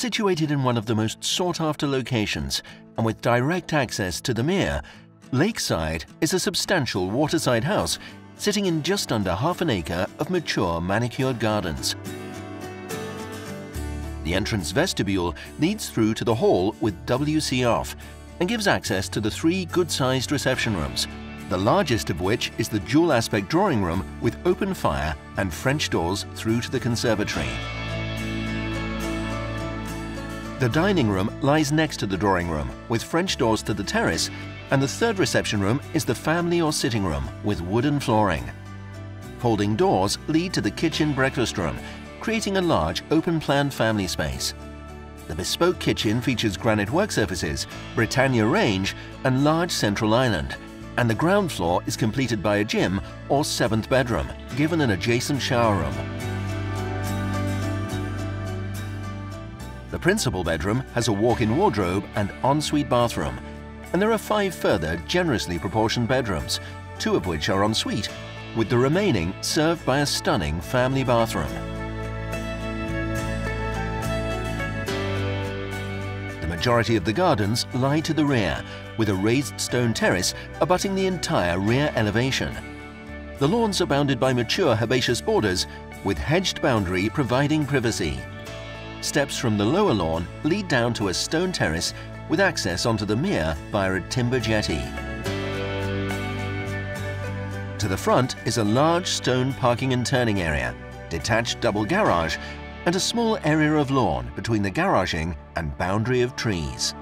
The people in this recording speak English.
Situated in one of the most sought-after locations and with direct access to the mere, Lakeside is a substantial waterside house sitting in just under half an acre of mature manicured gardens. The entrance vestibule leads through to the hall with WC off and gives access to the three good-sized reception rooms, the largest of which is the dual aspect drawing room with open fire and French doors through to the conservatory. The dining room lies next to the drawing room with French doors to the terrace and the third reception room is the family or sitting room with wooden flooring. Folding doors lead to the kitchen breakfast room, creating a large open-plan family space. The bespoke kitchen features granite work surfaces, Britannia range and large central island, and the ground floor is completed by a gym or seventh bedroom, given an adjacent shower room. The principal bedroom has a walk-in wardrobe and ensuite bathroom, and there are five further generously proportioned bedrooms, two of which are ensuite, with the remaining served by a stunning family bathroom. The majority of the gardens lie to the rear, with a raised stone terrace abutting the entire rear elevation. The lawns are bounded by mature herbaceous borders, with hedged boundary providing privacy. Steps from the lower lawn lead down to a stone terrace with access onto the mere via a timber jetty. To the front is a large stone parking and turning area, detached double garage, and a small area of lawn between the garaging and boundary of trees.